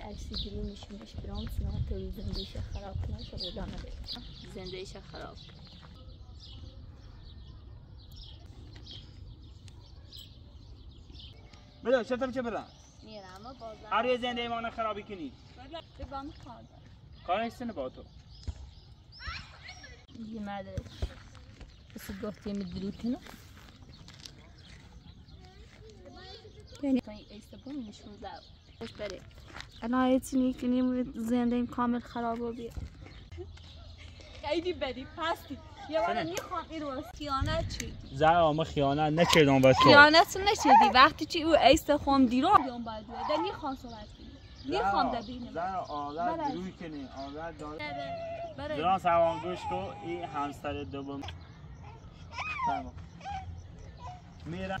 عکسی گیری نشونش برام سنا تو زندگیش خراب کنه شو بدانه زندگیش خراب. بده چطور چه بدم میرم اما بازم هر یه زنده ایمان خرابی کنی. بگم کار کار هستن با تو. یه مدرش بس گفتی مدروتینو یعنی ایستبون نشون داد. بس بره الان ایتونی کنیم زنده ایم کامل خراب و بیا خیلی بدی. پستی. یه بار. می‌خوام این رو خیانت چی؟ زر ما خیانت نکردم تو خیانت نشدی وقتی چی او ایست خون دیرو بیام باید ده می‌خوام صحبت کنیم می‌خوام ده بینم زر آذر بله. گروهی کنی. آذر داره برای دران سوان گوش کو این همسر دوم. میرم.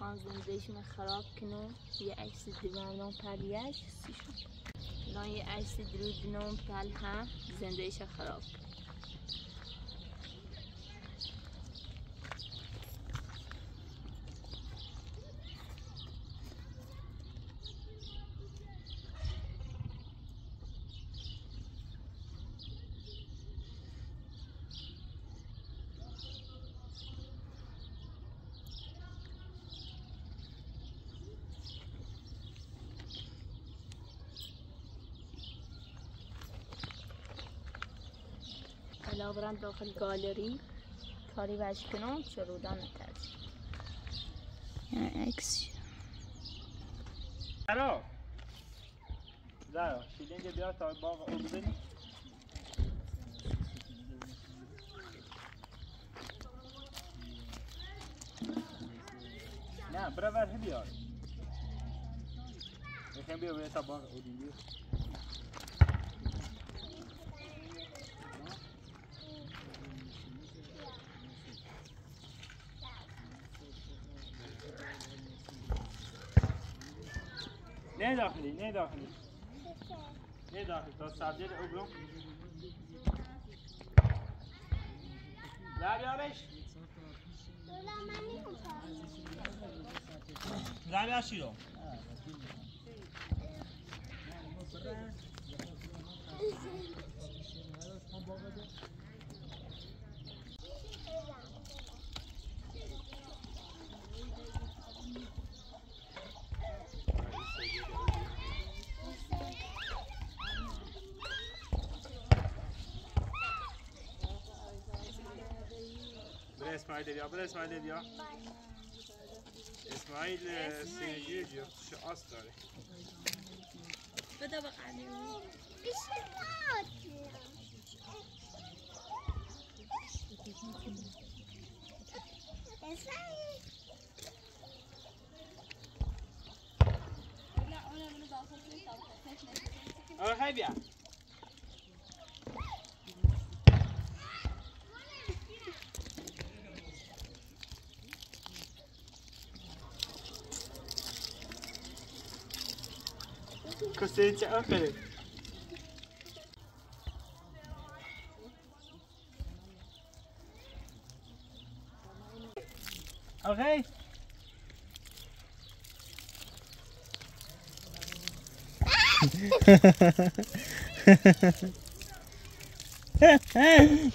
می‌خوان زندگیشون خراب کنه یه عکس دیوانم پریش سیشون الان یه عکس درو دینم پل هم زندگیش خراب برم داخل گالری. کاری وش کنم شروع نترس یعنی عکس. زرا زرا شیلنگ بیا تا باغ او بزنی. نه برا ور بیار. یکم بیا بیا تا باغ او نه داخلی نه داخلی نه داخلی تا سبزی رو برو در بیارش در بیار على اسماعيل اسماعيل بلا اسماعيل ابيع اسماعيل سيجيجي اسماعيل اصدر اسماعيل عليهم اسماعيل لا أنا اسماعيل بعض اسماعيل هبيع چه آخره اوکی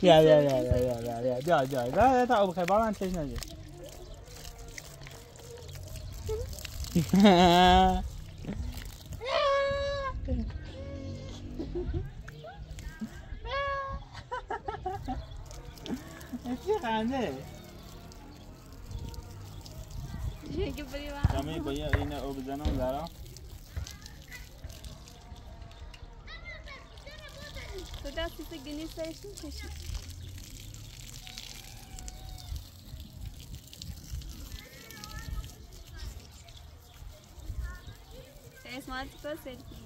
یا یا یا یا یا یا یا بیا بیا بیا تا ابو خیبر من چش نجه چی خنده با یه اینه او بزنم زرا تو دستی تو گنی سرش می‌کشی اسماعیل تو سلفی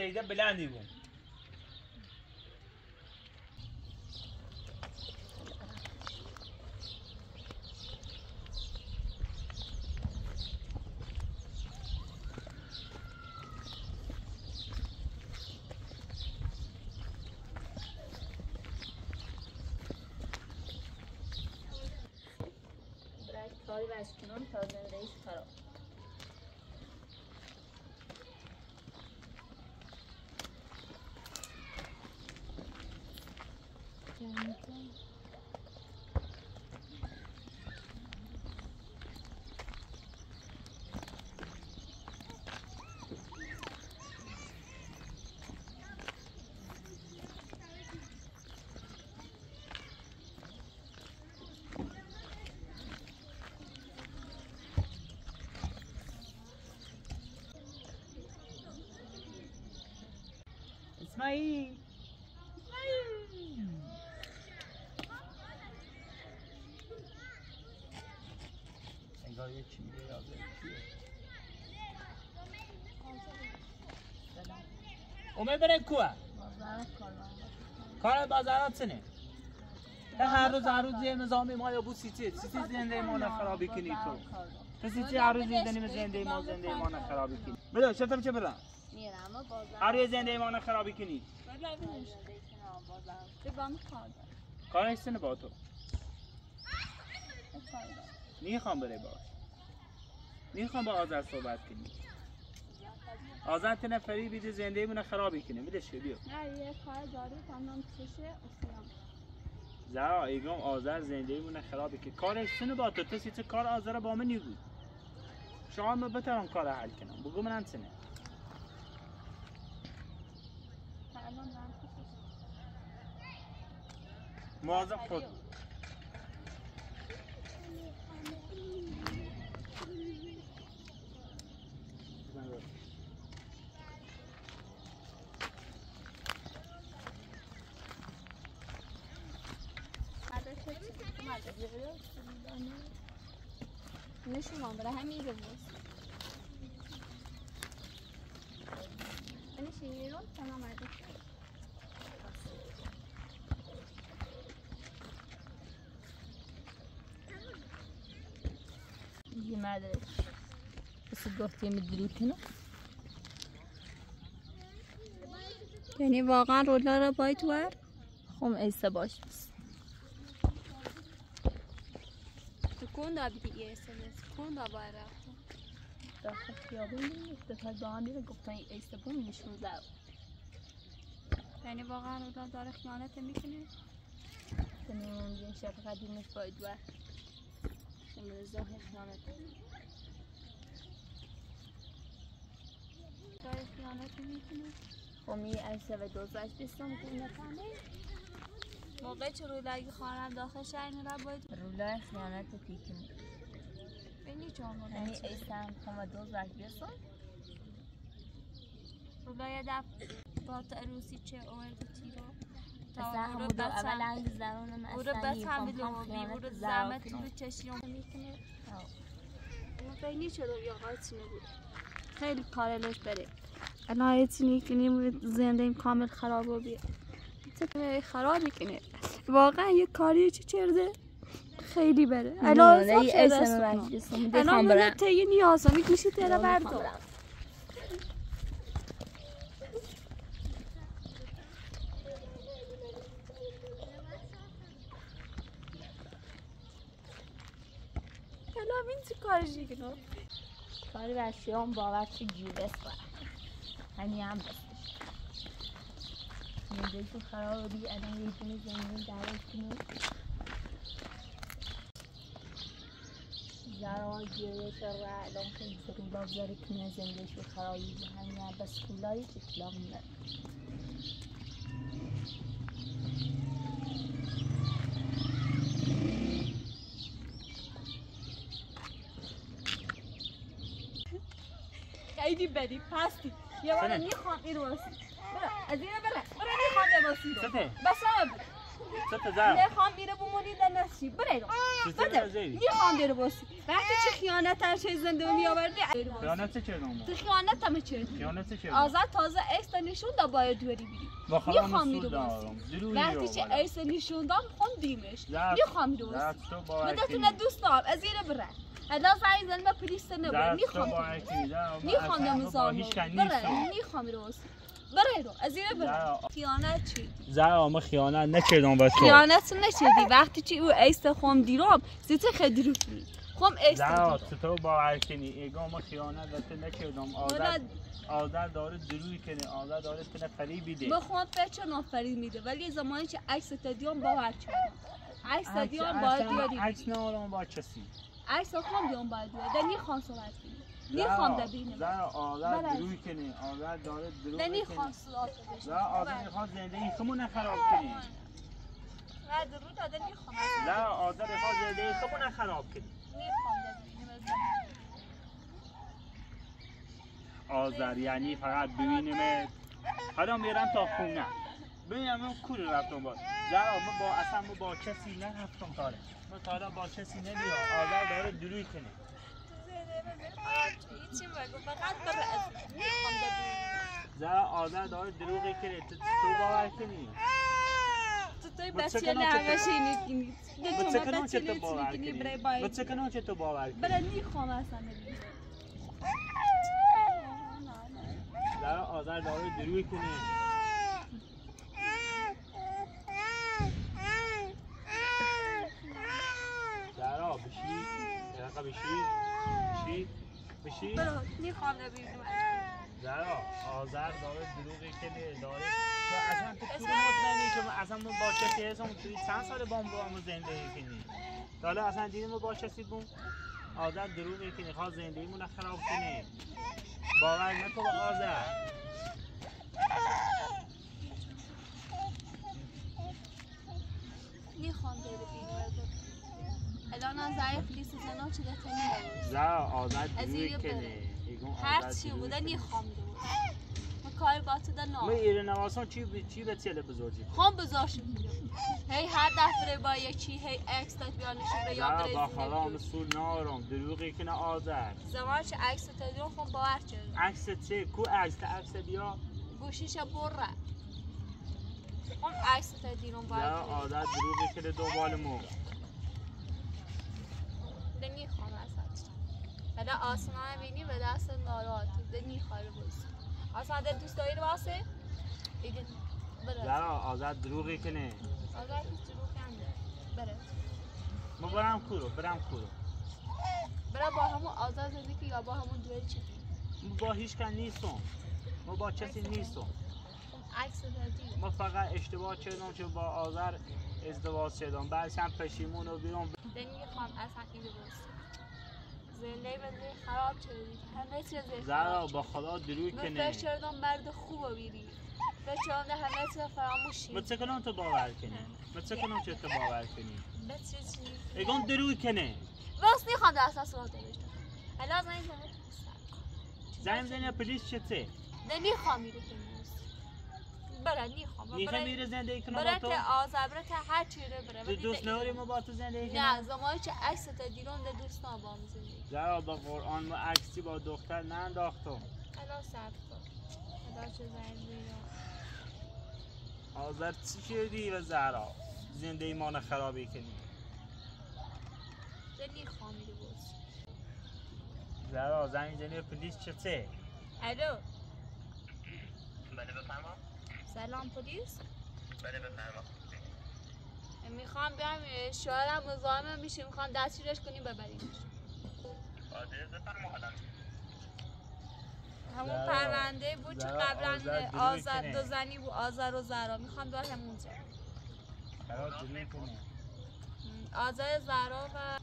تەیدە بلانی بووم اسماعیل انگار یه چی میگه یاد اومه بره کوه کار بازارات سنه ده هر روز هر روز یه نظامی ما یا بو سیتی سیتی زنده ما خرابی کنی تو تو سیتی هر روز زنده ما زنده ما خرابی کنی بده شفتم چه بازار هر روز زنده ما رو خرابی کنی. کار سنه با تو. دارم. می‌خوام بره باش می‌خوام با آذر صحبت کنی. آذر تنه فری بیده زنده مونه خرابی کنی. میده شو بیو. نه یه کار داری. تمام چشه؟ اسیام زرا ایگام آذر زنده مونه خرابی کنی. کارش سنه با تو. تسی چه کار آذر با من نیگو شما ما بترم کار حل کنم. بگو من سنه الان دارم مواظب خود. نشون برای همین رو بود این شیرین رو تمام عدد یه مدرش گفتی مدلو کنه یعنی واقعا رولا رو باید ور خم ایسا باش. بس تکون دا بیدی یه سلیس تکون دا باید رفتم داخل خیابون نیست. دفعه با هم دیره گفتن ایسا بوم نشون دار یعنی واقعا رولا داره خیانت می‌کنه؟ تنیم یه شب قدیمش باید ور شمال ظاهر خیانت داره خیانت می‌کنه. خمی ایسا و دوزش بستم کنه کنه موقع چه رولایی خواهرم داخل شهر را باید رولا خیانت پیکنی بینی چون یعنی رولا ایسا هم خم دوزش بستم رولا دف با عروسی چه اول او رو اصلا بس هم یکم بدون هم بی او خیانت رو زرا زحمت. رو چشیون می‌کنه آه. اما بینی چه رو یا قاطی نبود؟ خیلی کارلش بره. الان ایتینی کنیم زنده این کامل خراب و بیا خرابی کنه واقعا یه کاری چی چرده؟ خیلی بره. الان الان من برم. تیه نیازم میشه تیره برم. الان این چی کارشی کنه کاری بر شیام باور چه جیبس کنم؟ همین هم بسش زندگی تو خراب بی الان یه دونه زندگی درست کنی؟ زرا گیرش را الان خیلی ضرولا زره کنه زندگیش به خرابی جهنم بس کولایی که کلام نه خیلی بدی. پستی. یه سنه. می‌خوام این رو باسی برو از اینه بله. برو می‌خوام بباسی رو سته بس هم سته زهرا می‌خوام میره بمونی در نسی برو سته بده می‌خوام بره باسی وقتی چه خیانت هر چه زنده می آوردی خیانت چه کردم تو خیانت همه چه خیانت چه کردم آزاد تازه ایست نشون دا باید دوری خدا می‌خوام میره باسی. وقتی چه ایست نشون دام خون دیمش زهر می‌خوام میره باسی تو باور بدتونه دوست دارم. از اینه بره ادا زنگ زن به پلیس نبره زهر تو می‌خوام باور کنی زهر می‌خوام اصلا دم با زامن هیچ کن بره میره باسی بره رو از اینه بره خیانت چی؟ زهر ما خیانت نکردم با تو. خیانت نشدی وقتی چی؟ او ایست خوم دیرم زیت خیلی رو کنی خوم ایست دیرم تو باور کنی ایگا ما خیانت با تو نکردم. آزاد ولی آزاد داره دروی کنی آزاد داره تنه فریب بیده. بخوام پیچه نافرین میده؟ ولی زمانی که عکس تدیام باور چون عکس تدیام باید بیاری عکس نارم با کسی عکس خوام بیام باید بیاری دنی خان صحبت کنی می‌خوام ببینم زهر آزاد بله. دروی کنی آزاد داره دروی کنی خان صحبت زهر آزاد می‌خواد زندگی خمون خراب کنی نه درود داده می‌خوام زهر آزاد می‌خواد زندگی خمون خراب کنی ببینم آذر یعنی فقط ببینیم حالا میرم تا خونه ببینم اون کور رفتم با. زرا ما با اصلا ما با کسی نرفتم تاره ما تا حالا با کسی نمیام آذر داره دروی کنه زرا آذر داره دروغی کنه تو تو باور کنی. تو توی بچه نه چه همه نکنی با چه تو باور کنی کنی؟ برای با باید چه تو باور کنی؟ بره می‌خوام اصلا زرا آذر داره دروی کنه زرا بشی؟ یه بشی؟ بشی؟ بشی؟ برو می‌خوام ببینم زرا آذر داره دروغی کنه داره. تو اصلا تو کور مطمئنی که ما اصلا با کسی هستم توی چند سال با ما با هم زندگی کنی؟ حالا اصلا دیدیم با کسی بون آذر دروغی کنه خواه زندگیمون رو خراب کنه. باور نکن با آذر. می‌خوام ببینم الان از ضعیف لیست زنا چه دتنی زرا آذر از دروغی این کنه. بره. ایگون هر چی بوده کنه. می‌خوام دو ما کار گاته ده ما نه ایران نواسان چی به چی به تیل بزرگی خام میگم هی هر دفعه با یکی هی اکس داد بیان نشون یا با برزیل مسئول نارم. دروغی کنه آذر زمان چه عکس تدیون خون باور کرد عکس چه؟ کو عکس؟ عکس بیا. گوشیش بره. اون عکس تدیون زرا باید آذر دروغی کنه ما نمی‌خوام اصلا بعد آسمان بینی به دست ناراحت ده میخواره بازی اصلا ده دوست داری واسه؟ دیگه بره زرا آزاد دروغی کنه آقا هیچ رو کنده بره ما برم کورو برم کورو. بره با همون آزاد زندگی یا با همون دوری چی ما با هیچ کن نیستم. ما با کسی نیستم. عکس ما فقط اشتباه کردم که با آذر ازدواج کردم. بعدش هم پشیمون و بیرون نمی‌خوام اصلا اینو بست زنده بزنی خراب شدی همه چیز زرا با خدا کنه فکر کردم مرد خوب بیری. فکر کردم همه چیز فراموشی. ما چه کنم تو باور کنی؟ ما چه کنم تو باور کنی؟ بس چی اگم دروغ کنه راست می‌خوام در اساس رو داشته الان زنگ زنگ پلیس چته نمی‌خوام میره که نیست بره نمی‌خوام میخه بره میره زندگی کنم با بره تو که آزر بره که هر چی رو بره. تو دوست نداری ما با تو زندگی نه کنم زمانی که عکس تا دیرون ده دوست با هم زندگی. زرا با قرآن ما عکسی با دختر ننداختم الان سب کن. الان چه آذر چی کردی و زهرا؟ زندگی ما رو خرابی کنی. ده نمی‌خوام میره باز زهرا زنگ زنی پلیس چته الو. بله بفرما. سلام پلیس. بله بفرما. می‌خوام بیام شوهرم مزاحم میشه می‌خوام دستگیرش کنیم ببریمش آدرس بفرما حالا. همون زرا. پرونده بود که زرا قبلا آزاد. دو زنی بود آزار و زرا می‌خوام برم همونجا آزار زرا و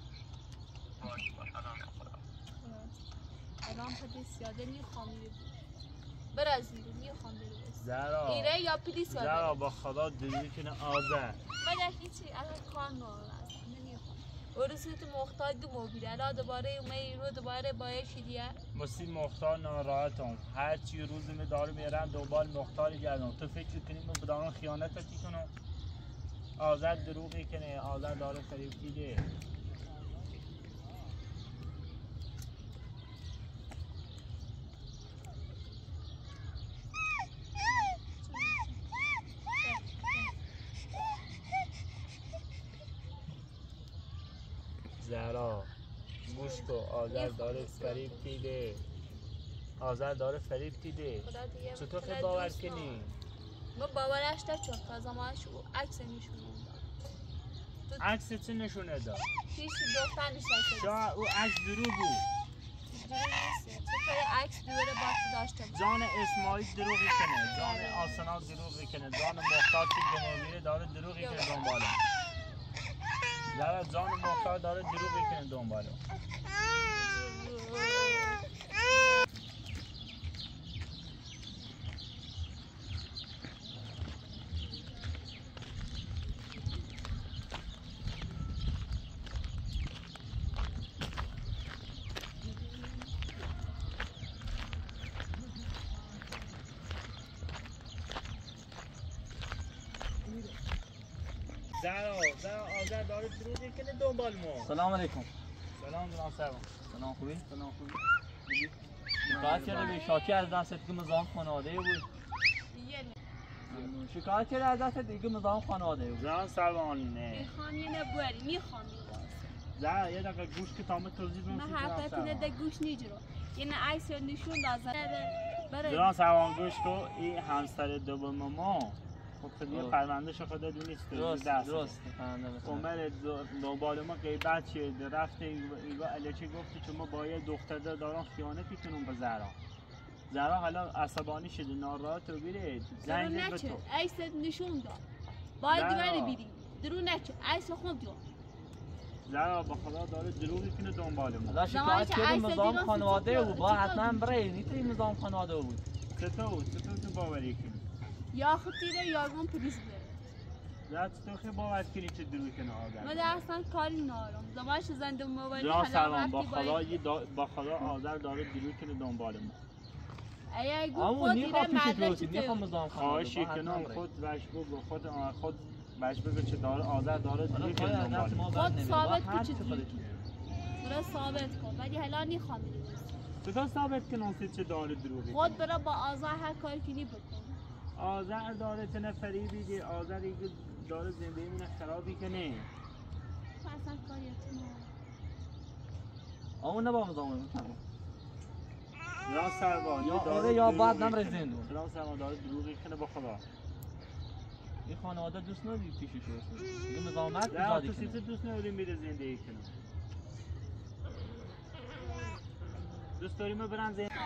الان پلیس یاده می‌خوام میره برازیل می‌خوام زهرا ایره یا پلیس یاده با خدا دلوی کنه آذر. من هیچی الان کار ورسیت محتاج دو موبیل الان دوباره می رو دوباره باید دیگه؟ مسی مختار ناراحتم. هر چی روزی می داره میرم دنبال مختار گردم. تو فکر کنی من بدانم خیانت تی کنم؟ آذر دروغی کنه آذر داره فریب دیگه زهرا گوش آذر داره فریب دیده. آذر داره فریب دیده. چطور که باور کنی؟ من باورش نشد تا زمانش او عکس نشون عکس چه نشونه داد؟ هیچ دختر نشسته شاید او عکس دروغ بود. عکس دوره داشته جان اسماعیل دروغی کنه. جان آسنا دروغی کنه. جان مختار که داره دروغی کنه دنباله. زهرا جان مختار داره دروغی کنه دنباله زهرا زهرا آذر دنبال ما. سلام علیکم. سلام جناب سلام سلام خوبی؟ سلام خوبی. شکایت کرده به شاکی از دستت که مزاحم خانواده بود. شکایت کرده از دستت دیگه مزاحم خانواده بود. سلام نه. می‌خوام یه نبوری می‌خوام زهرا یه دقیقه گوش که تامه توضیح من بمسی حرفت نده گوش نجرو یه عکس رو نشون دازه برای جناب سلام گوش کن. این همسر دوم ما. خب خیلی درست. پرونده شو خدا دونیست درست دست. درست مثلا. عمر دو- دنبال ما غیبت شد رفته ایگا الچه گفتی که ما باید دختر دارم خیانتی کنم به زهرا زهرا حالا عصبانی شده ناراحت و بیره. زنگ به تو. عکس نشون داد. باید. دیواره بیدیم درو نچه عکس خوب جو زهرا با خدا داره دروغی کنه دنبال ما. شکایت که دیدم خانواده بود با حتما؟ بره نیتی مزاحم خانواده بود چطور؟ چطور تو باوری؟ کنی یا خطیره یا گم پلیس بره. زهرا چطور که باور کنی که دروغی کنه من آذر در اصلا کاری نارم زمانش زنده موبایل حالا سلام با خدا باید یه دا- با خدا آذر داره دروغی کنه دنبال ما. اگه خود دیره نیخواه چطور مزاحم خانواده خواهش با حتما کنم. خود بهش بگو خود خود بهش بگو چه داره آذر داره دروغی کاری کنه دنبال ما ما. خود با ثابت هر کن چی چه. برو ثابت کن. ولی حالا نخوام چطور ثابت کنم که چه داره دروغی خود؟ برو با آزار هر کاری کنی بکن. آذر داره چه نفری بیده آذر ایگه داره زندگی من خرابی کنه اصلا کاریت ندارم. اما نبا مزاحم می‌کنم یا سربان یا داره آره یا بعد کنه. نمره زندون. جناب سربان داره دروغی کنه با خدا. این خانواده دوست نداری پیشش روسی دیگه مزاحمت در زیادی تو کنه دوست نداری میره زندگی کنه. دوست داری ما برن زندون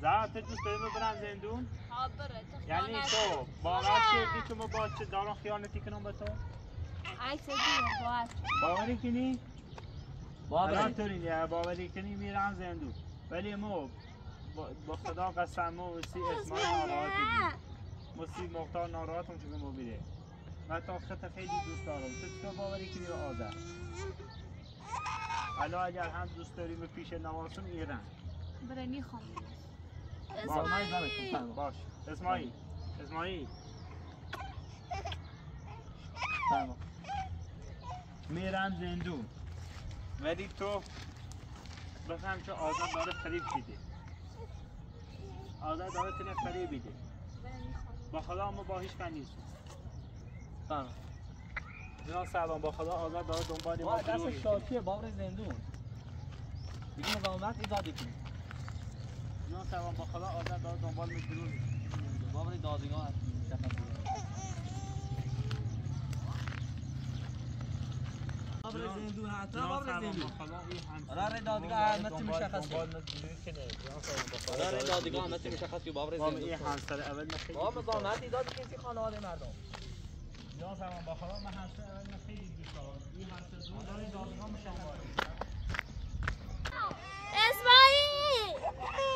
زهر تو دوست داری ما برن زندون ها بره تو یعنی تو باور کردی که ما با چه دارم خیانتی کنم به تو باوری کنی با الان بره طوری نیه باوری کنی میرم زندون ولی ما با, خدا قسم ما سی اسماعیل ناراحت بود مسی مختار ناراحت هم چون ما بیره من تا خط خیلی دوست دارم تو چطور باوری کنی به آذر حالا اگر هم دوست داریم پیش نواسم ایران بره نیخوام با من زنش کن باش. اسماعیل. اسماعیل. تمام میرم زندون ولی تو بفهم که آزاد داره فریب میده. آزاد داره تنه فریب میده. با خدا ما با هیچ کن نیست تمام جناب سلام با خدا آزاد داره دنبال ما دست. شاکیه با بره زندون. دیگه مزاحمت ایجادی کنی جان سوام با خدا آزاد داره دنبال میکنون بابر دادگاه قرار آره، آره، دادگاه احمد مشخص قرار دادگاه احمد مشخص بابر زندون این همسر اول نخیل بابا زامت داد کسی خانواده آره مردم. جان سوام با خدا من همسر اول نخیل دوست دارم. این همسر دادگاه دادگاه مشخص اسماعیل!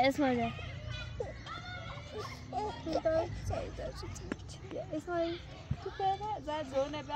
نه اسماعیل اسماعیل تو بره زد زور نبه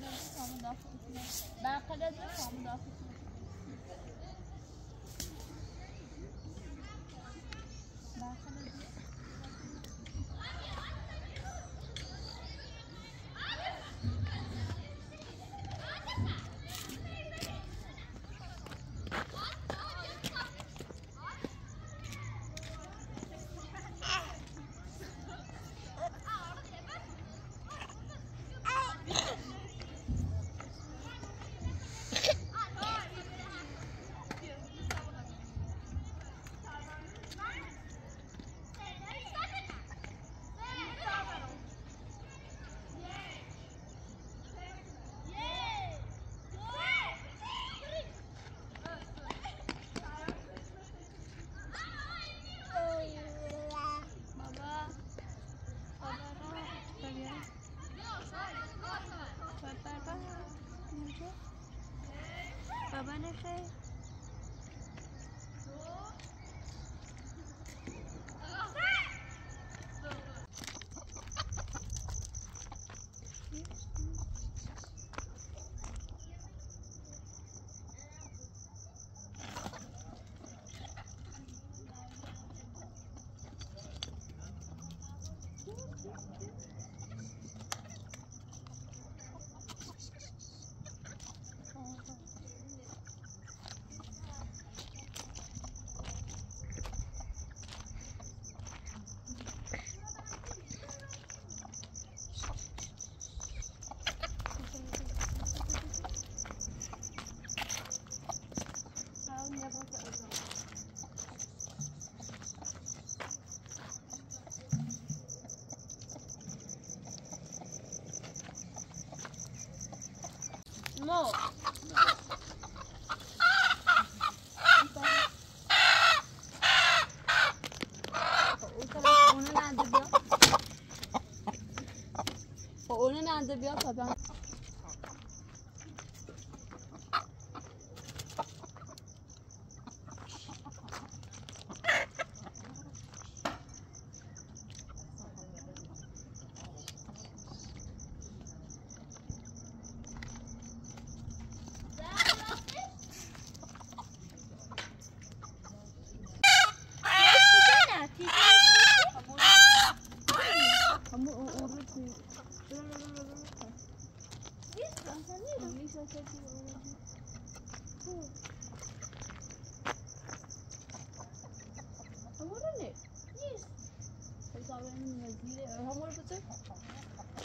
تا اسماعیل رو کامل داخل No. O ne nerede bir yap? Ne nerede bir? Ben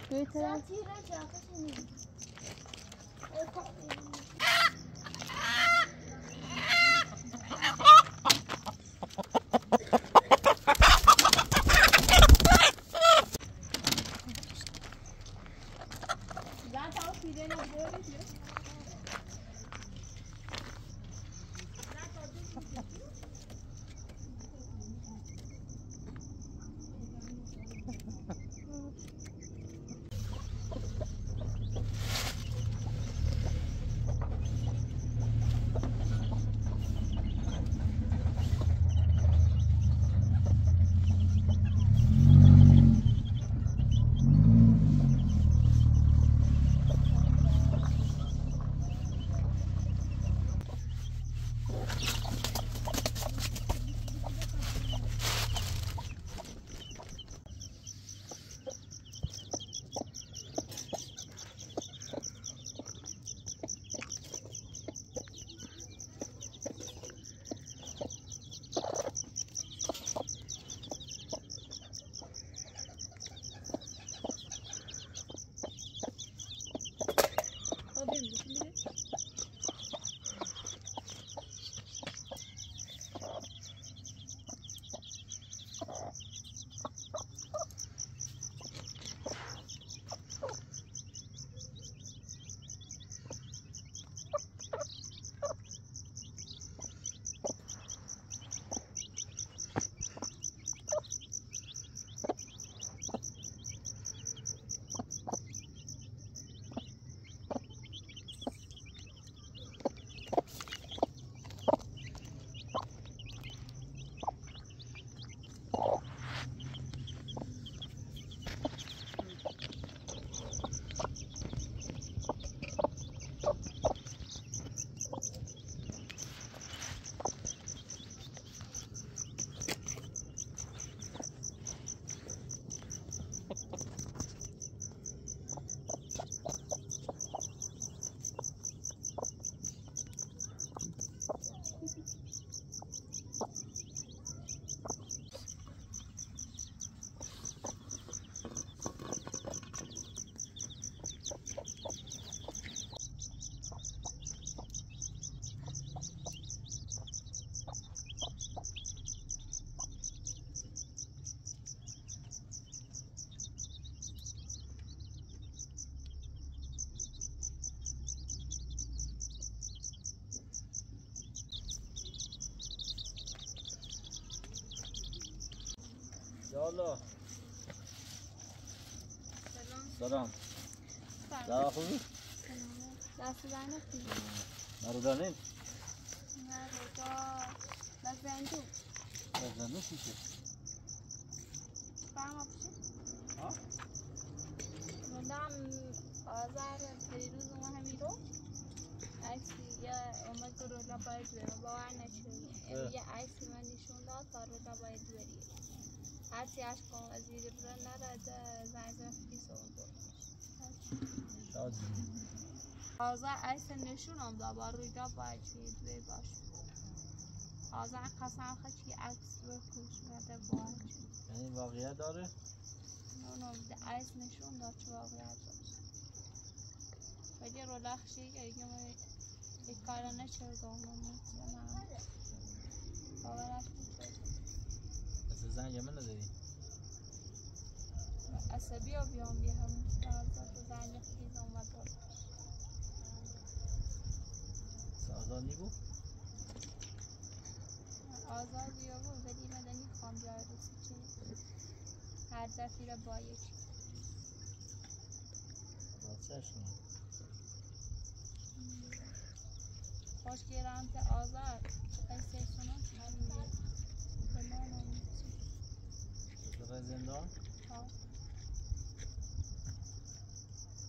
مو بیا تا بیان یالا سلام سلام خوبی؟ دست در نکنی مرودانیم؟ نه بابا بزندو بزنده شیشه فهم آبشی ها؟ مدام آزار پیروز اومد همین رو عکسی یا اومد که رولا باید بریم باور نشدی اه. یه عکسی من نشون داد تا رولا باید بری هرچی عشق از زیر برن نداده زنگ زفتی سون بود شاد آزار عکس نشون هم داد با رولا باید بری باش. آزار قسم خچی عکس بکش مده باید یعنی واقعیت داره؟ نه نه عکس نشون داد چه واقعیت داشت ولی رو لخشی اگه ما یک کار نشد اونم مثلا باورش زنگ من نداری؟ عصبی و بیام بی هم. آزاد زنگ خیز بود؟ نیبو؟ آزاد بیا بود ولی مدنی خوام بیای روسی چی هر دفعه را با چشم خوش گیرم که آزار ایسه سنان همین هم تو زندان ها.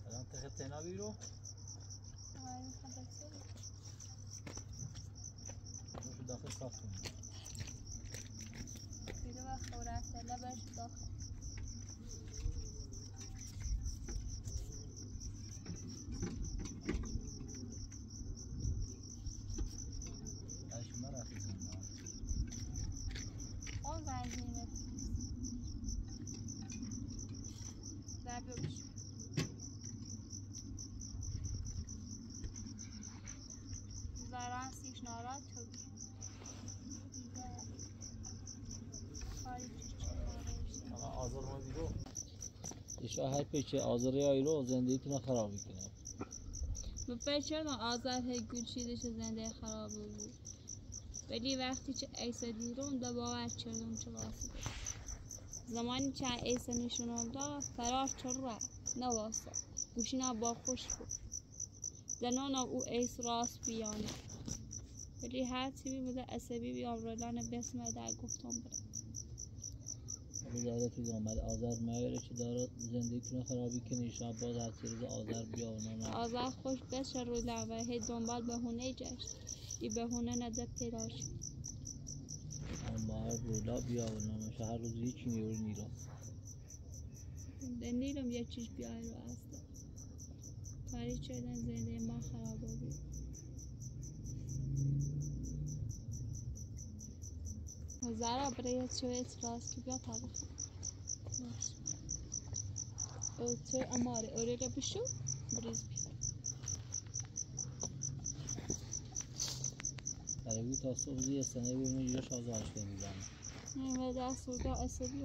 الان تخت تنا بیرو داخل صاف کنی بیرو و خورت لبش داخل اش ما رفتی زندان اون زنجیره ضربه بشو زران سیش نارا تو آقا آزار ما بیرو پیچه آزاری آیرو زندگیتون خراب می‌کنه به چرا آزار هی گوشیدش زنده خراب بود. ولی وقتی که ایسا دیرم دا باور کردم چه واسه زمانی که ایسا نشونم دا فرار چرا نه واسه گوشینا با خوش بود. زنانا او ایس راست بیانه. ولی هر چی بوده عصبی بیام رولان بسمه در گفتم بره بذاره تو آمد آزار میاره که داره زندگیتون خرابی کنه. ایشا باز هر چی روز آزار بیا و آزار خوش بشه رولان و هی دنبال بهونه جشت ای بهونه نده پیدا شد اما رولا بیا و نه هر روز هیچی میوری نیرو دنیرم یه چیز بیای رو اصلا. کاری کردن زنده ما خراب بود اعتراض که بیا تا بخور او تو اماره اوره رو بشو. بریز بیا برای تا صبح یه سنه ببینیم اینجاش آزارش کنیم می‌زنه نه و دست و دا عصبی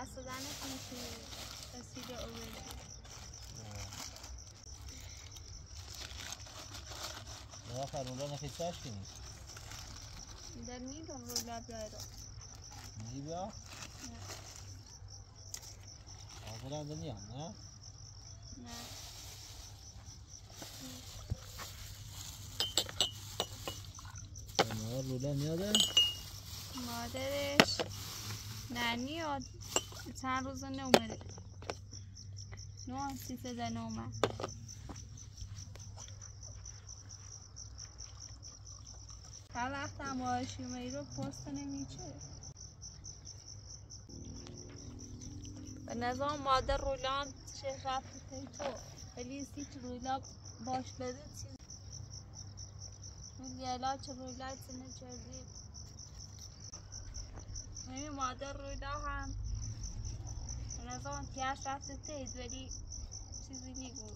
دست دادن نکنه که رسیده اولی یا خرولا نخیصش کنی در میدم رو لب دایرو میگی بیا. آقا هم نمیام نه؟ نه. رولا میاده. مادرش نه نیاد چند روز نومده نه سیصد نومه هر وقت هم آشیمه رو پست نمیچه. به نظام مادر رولان چه رفته تو. ولی سی چه رولا باش بده چیز یلا چه رولا سنه چردی نمی مادر رولا هم نظام تیاش رفته تید ولی چیزی نگو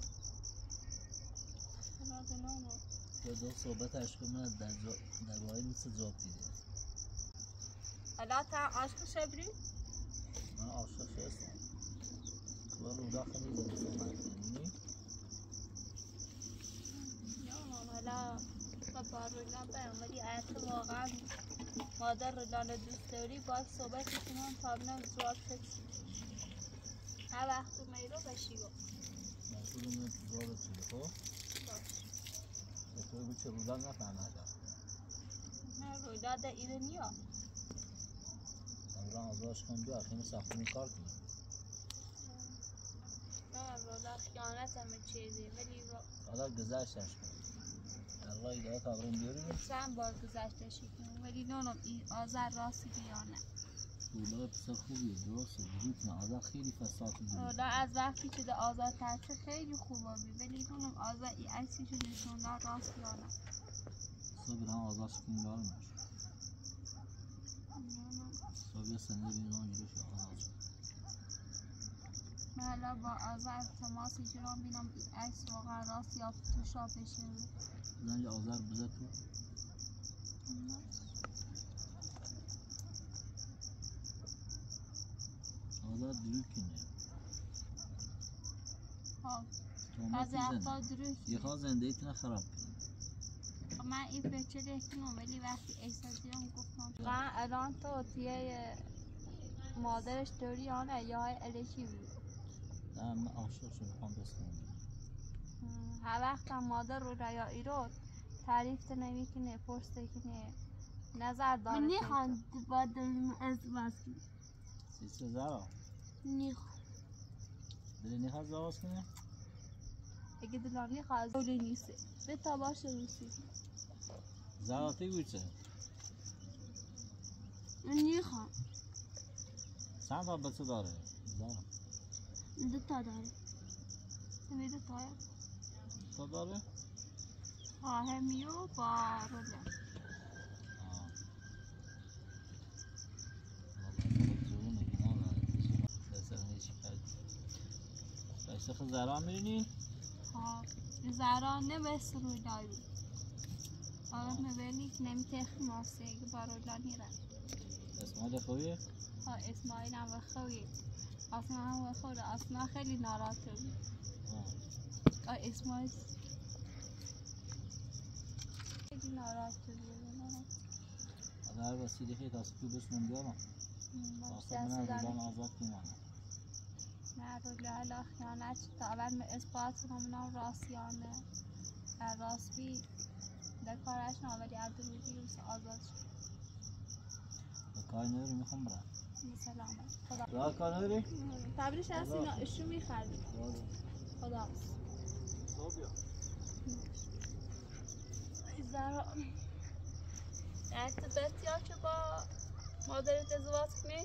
راز نامو دو صحبتش کنم از در درباره مثل جواب دیده حالا تا عاشق شبری؟ من عاشق هستم تو رو داخل می‌زنی صحبت کنی نه حالا با بارولا برم ولی ایت واقعا مادر رولا دوست داری باید صحبت کنم تا ببینم زواد کسی هر وقت میرو بشی گفت. مسئول من چیه خب؟ به تو بگو چه روزا نفهمدم نه رولا در ایرانیا امران آزادش کن بیا خیلی ساختمون کار کنی. نه رولا خیانت همه چیزی ولی رو حالا گذشتش کن. الله ایده تابرون بیاری. چند بار گذشته شکن ولی نونم این آذر راستی بیانه رولا پسر خوبیه درسته وجود نه. آزاد خیلی فساد دیگه رولا از وقتی که در آزاد ترسه خیلی خوبه. ولی نونم آزاد این عکسی که نشونه راست بیانه صبح هم آزاد کنی دارمش صبح یه سنه بین آن جلوش آزاد. شد حالا با آزاد تماس جرام بینم این عکس واقعا راست یا تو شاپشه زنج آزار بزد تو. آزار دروگ کنه می‌زنه افراد دروش یه خواه زنده ایتونه خراب کنه من این فکر نکنم ولی وقتی احساس دیدم گفتم من الان تو تیه مادرش داری یا نه؟ یا های الکی بود؟ نه من عاشق شد بخوام بس کنم هر وقت مادر رو ریایی رو تعریف نمی کنه پرسته کنه نظر داره من نخوام با دلم ازدواج کنم سیسه زرا نخوام دلی نخواد زواز کنه اگه دلم می‌خواد دولی نیسته به تا باشه روسی زرا تی گوچه نخوام چند تا بچه داره؟ دو تا داره. میده تایا تا. داره؟ خواهمی و با رولا آه. والله خود جوونه گناه داره. پسر هیچ خود زرا میرینی؟ ها زهرا نمیست رولایی آره می‌بینی که نمیتخ ماسه اگه با رولا نیره اسمال خوبیه؟ ها اسماعیل هم خوی اصلا هم خوره اصلا خیلی ناراحته بود آه. اسماعیل خیلی ناراحته بود حالا هر وسیله که تو بس من بیارم آخه من از روزان آزاد کنم نه رولا الا خیانت تا اول اثبات نام راستیانه در راست بی در کارش نه ولی عبدالودی روز آزاد شد به کار نداری می‌خوام برم سلامت خدا راه کار نداری؟ تبریش هستی نه اشو خدا زهرا دست بسیار که با مادرت ازدواج کنی؟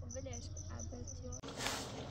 خب کن بسیار چاقو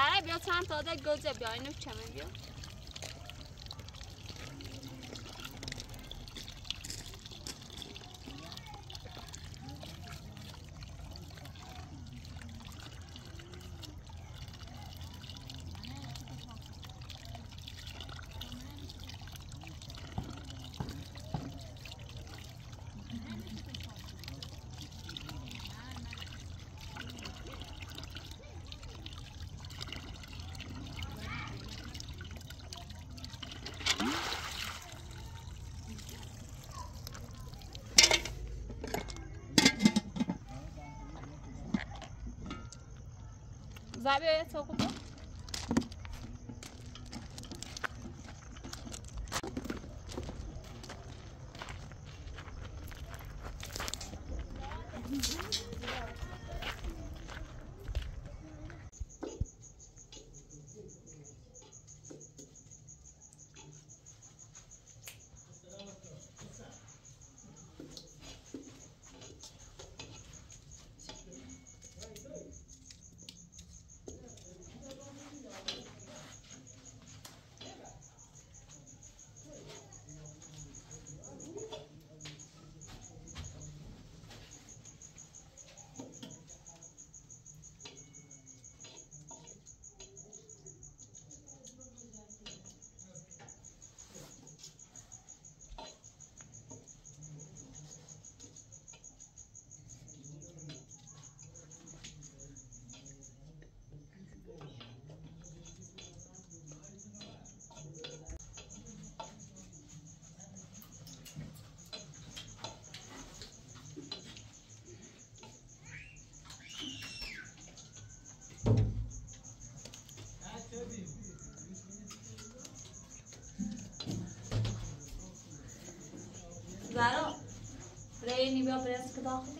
زره بیا چند تا ده گوجه بیا اینو چمه بیا. زره بیا یه چاقو En die je niet wel gedacht?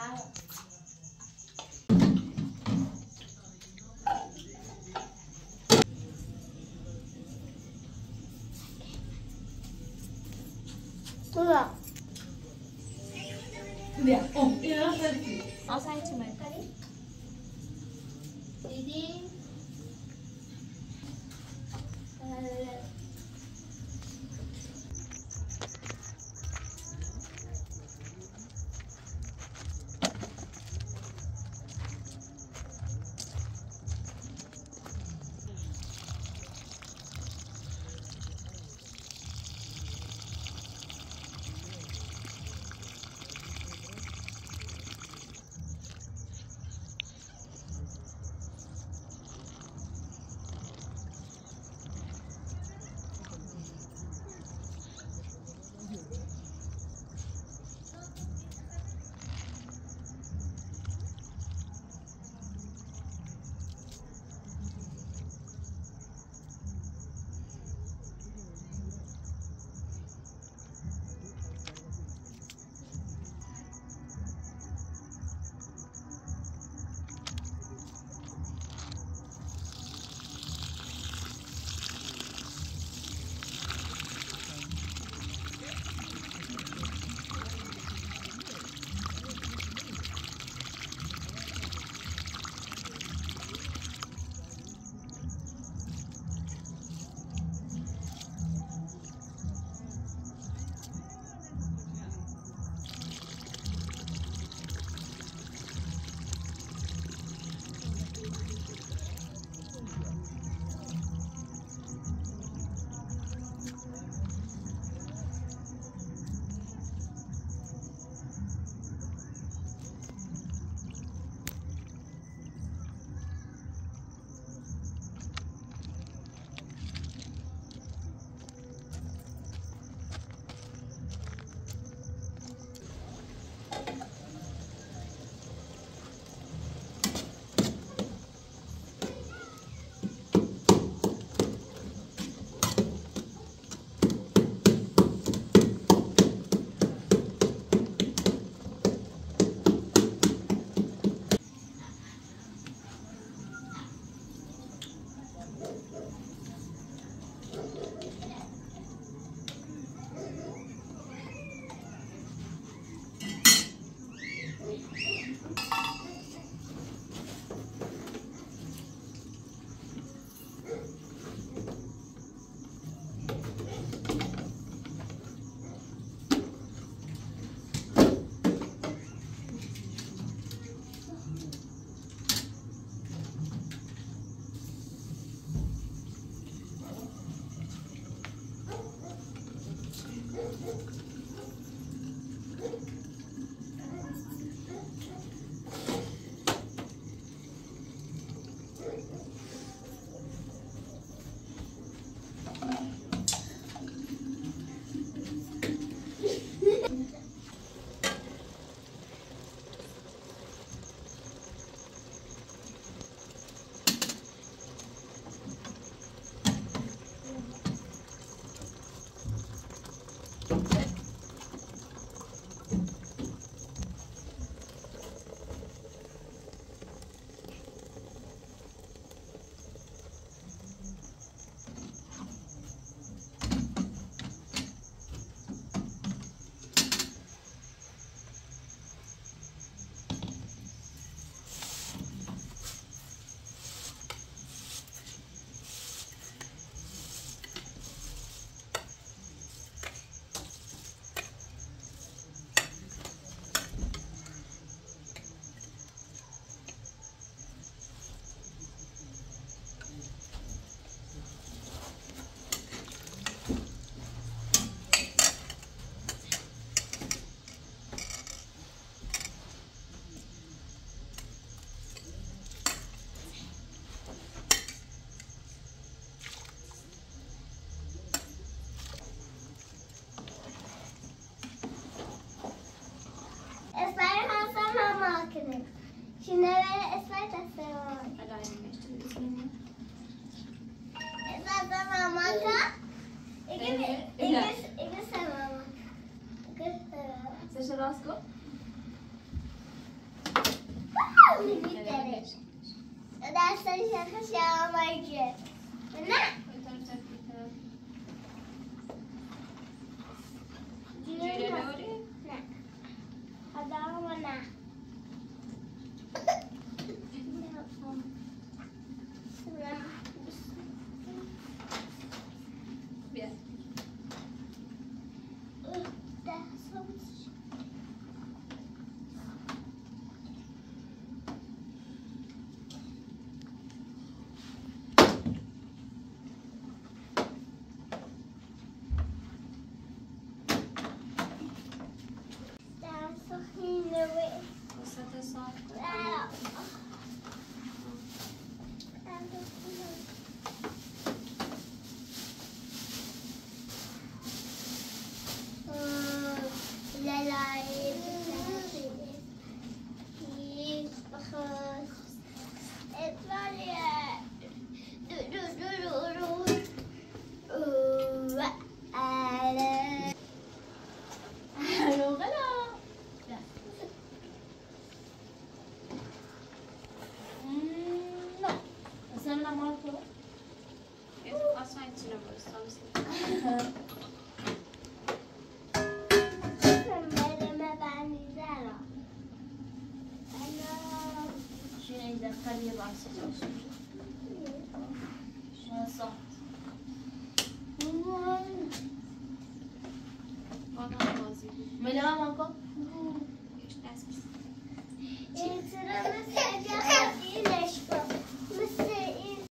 sao Được. Được. Ủa, yêu nó sao chị? Nó sai chị mày.